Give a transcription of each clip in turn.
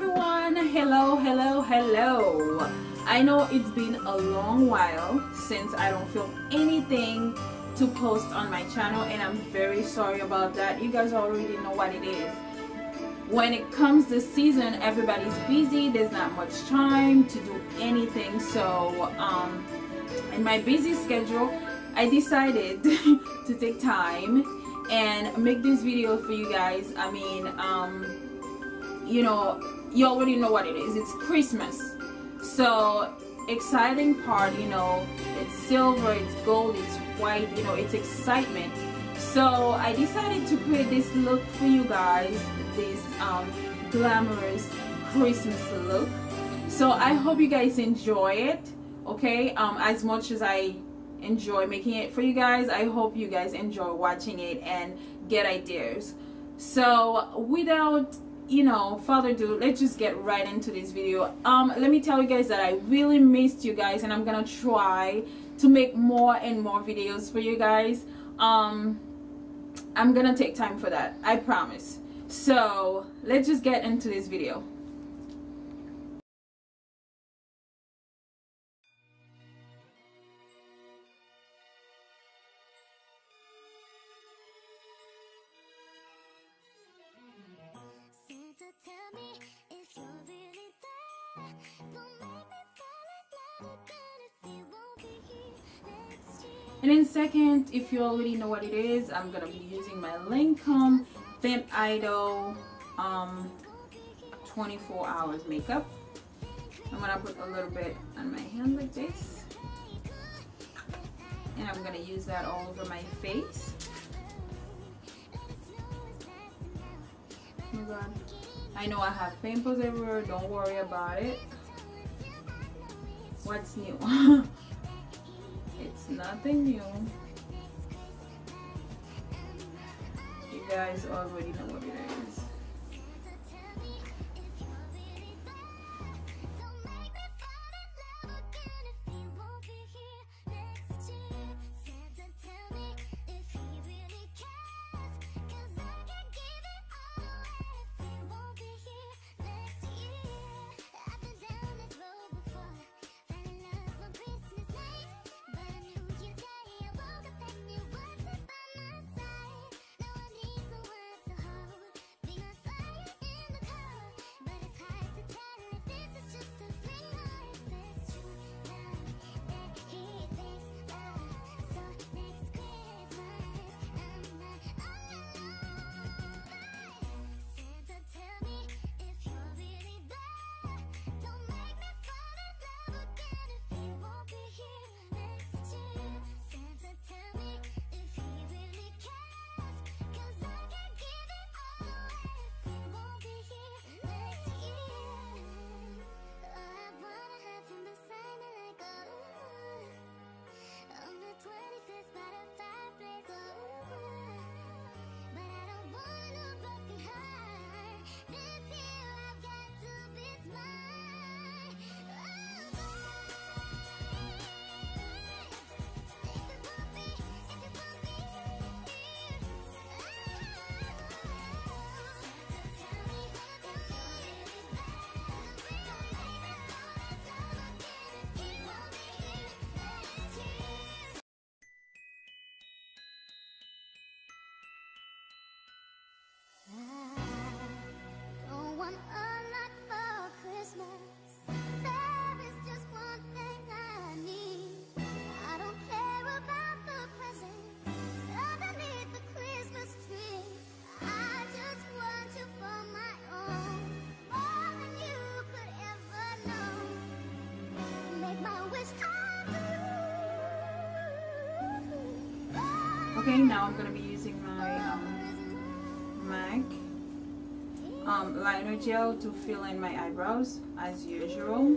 everyone. Hello hello hello. I know it's been a long while since i don't film anything to post on my channel and i'm very sorry about that. You guys already know what it is. When it comes this season everybody's busy. There's not much time to do anything. So um in my busy schedule i decided to take time and make this video for you guys. I mean um you know you already know what it is. It's christmas. So exciting part you know it's silver it's gold it's white you know it's excitement. So i decided to create this look for you guys this um, glamorous christmas look. So i hope you guys enjoy it okay? Um, as much as i enjoy making it for you guys i hope you guys enjoy watching it and get ideas. So without you know further ado let's just get right into this video. Um let me tell you guys that i really missed you guys and i'm gonna try to make more and more videos for you guys. Um i'm gonna take time for that i promise. So let's just get into this video and then second if you already know what it is i'm gonna be using my Lancome Femme Idol um 24 hours makeup. I'm gonna put a little bit on my hand like this. And i'm gonna use that all over my face. Oh i know i have pimples everywhere don't worry about it. What's new nothing new. You guys already know what it is okay now I'm gonna be using my um, MAC um, liner gel to fill in my eyebrows as usual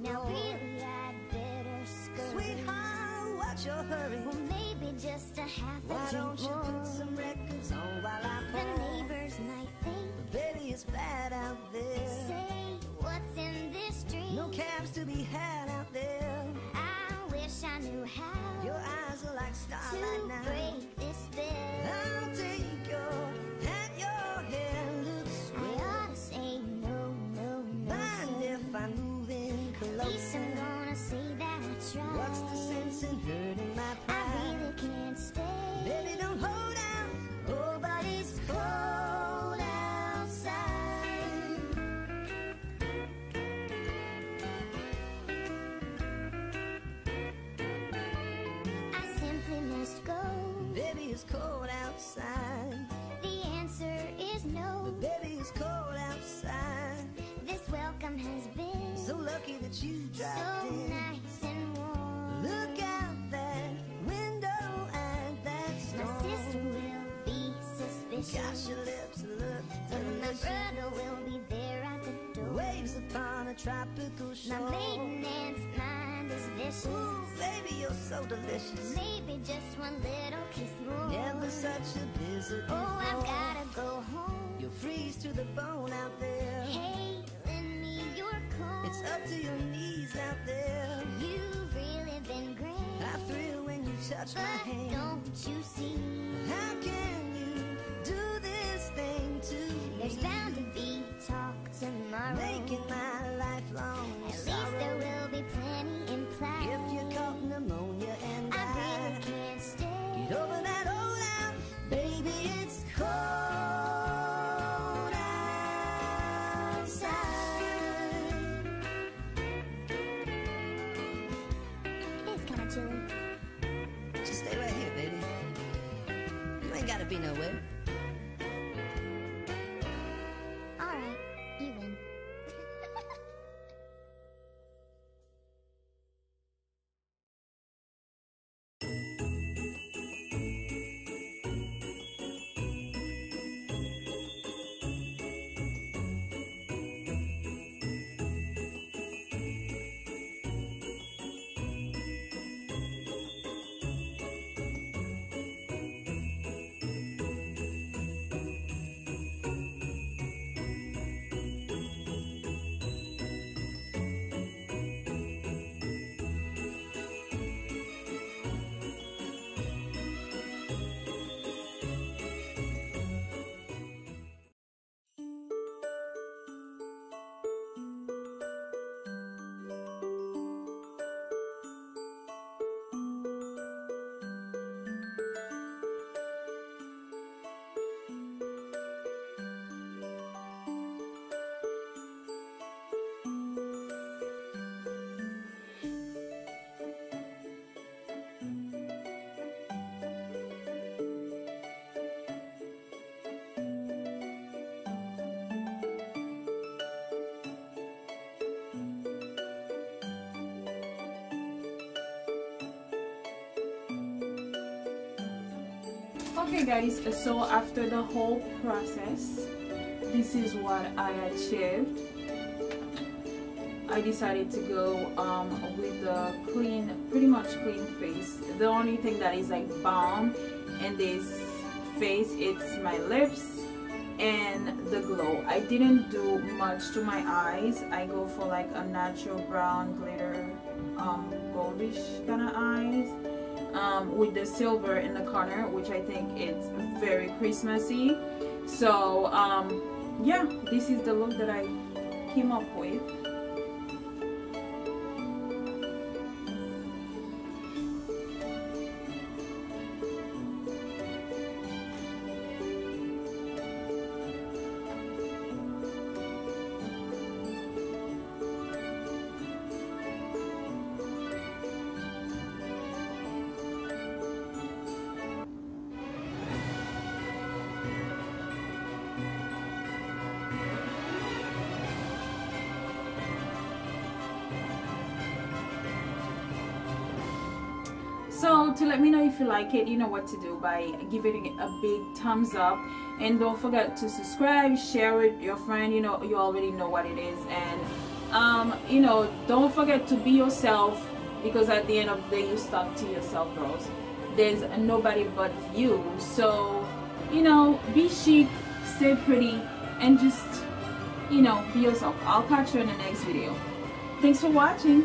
Now really I'd better scurry. Sweetheart, what's your hurry? Well, maybe just a half a Why drink don't you more. put some records on while I pour? The neighbors might think, Baby, it's bad out there. say, what's in this drink? No cabs to be had out there. I wish I knew how least? I'm gonna say that I tried. What's the sense in hurting lucky that you dropped so in. Nice and warm. Look out that window at that storm. My sister will be suspicious. Gosh, your lips look delicious. My brother will be there at the door. Waves upon a tropical shore. My maiden aunt's mind is vicious. Ooh, baby, you're so delicious. Maybe just one little kiss more. Never such a blizzard Oh, I've gotta go home. You'll freeze to the bone out there. Hey, It's up to your knees out there. You've really been great. I thrill when you touch my But hand. don't you see? How can you do this thing to There's me? bound to be talk tomorrow. Making my lifelong At least sorrow. there will be plenty implied. If you caught pneumonia and gotta be nowhere. Okay guys, so after the whole process, this is what I achieved. I decided to go um, with the clean, pretty much clean face. The only thing that is like balm in this face, it's my lips and the glow. I didn't do much to my eyes. I go for like a natural brown glitter, um, goldish kind of eyes um, with the silver in the corner, which I think it's very Christmassy. So um, yeah, this is the look that I came up with. To let me know if you like it you know what to do by giving it a big thumbs up. And don't forget to subscribe share with your friend you know you already know what it is. And um, you know don't forget to be yourself because at the end of the day you stuck to yourself girls. There's nobody but you. So you know be chic stay pretty and just you know be yourself. I'll catch you in the next video. Thanks for watching